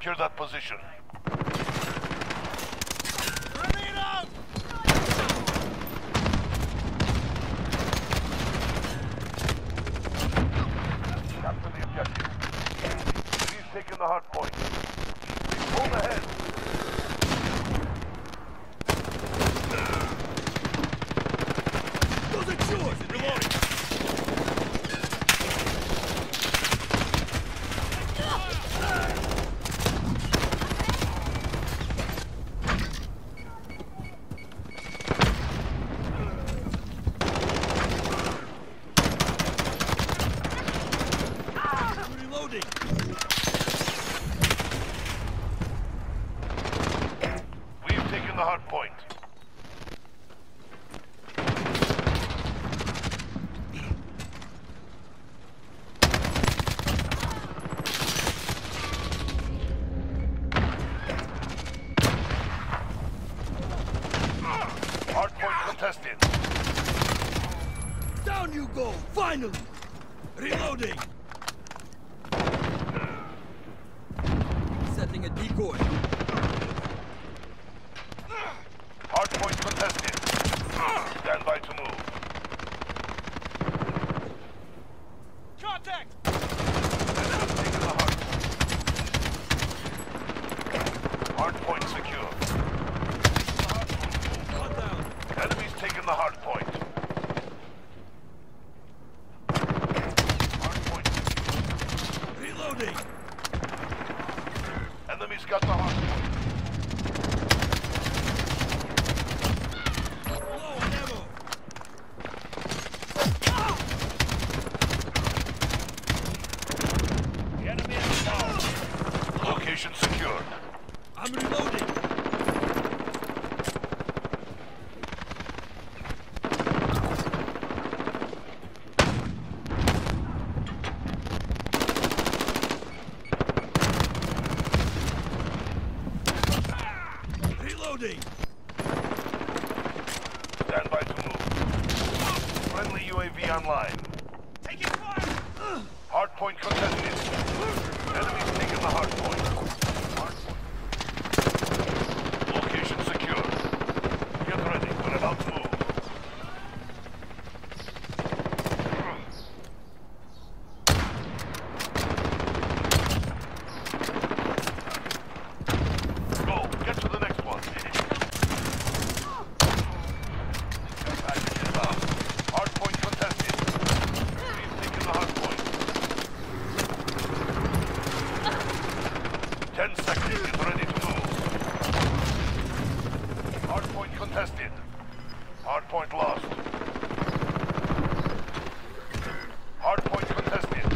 secure that position. Contested. Down you go! Finally! Reloading! Setting a decoy. Hard point contested. Stand by to move. Contact! Location secured. I'm reloading! Reloading! Stand by to move. Friendly UAV online. Taking fire! Hard point contested. Enemy's taken the hard Hardpoint lost. Hardpoint contested.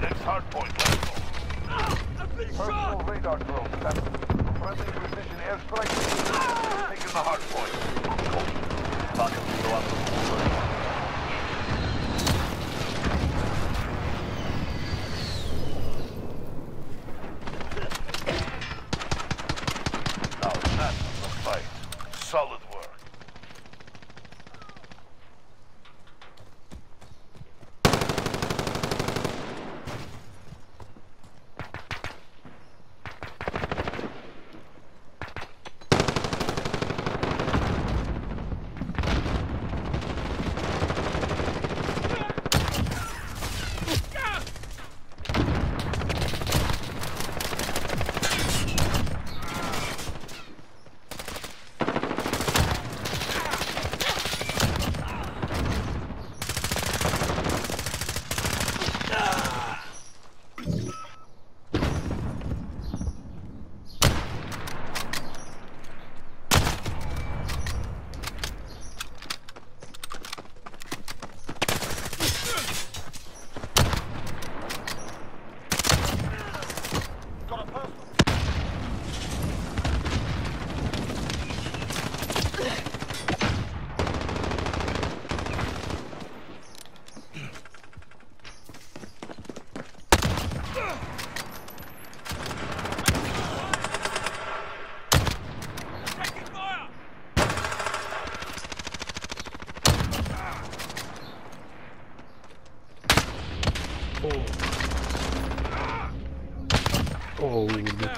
Next hardpoint level. Ah, I've been Personal shot! radar drone. That's friendly precision airstrike. Ah! Taking the hardpoint. Cool. Talk to you Oldu.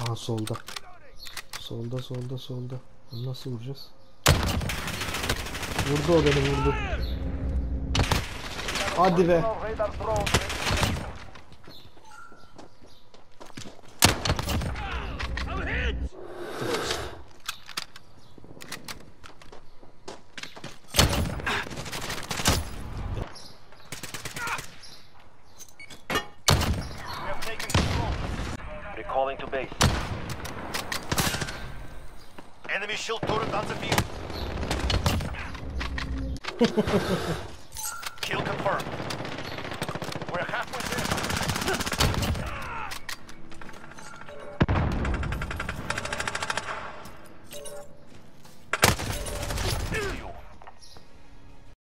Aa solda. Solda solda solda. Bunu nasıl vuracağız? Vurdu o beni vurdu. Hadi be. To base. Enemy shield turret on the field. Kill confirmed.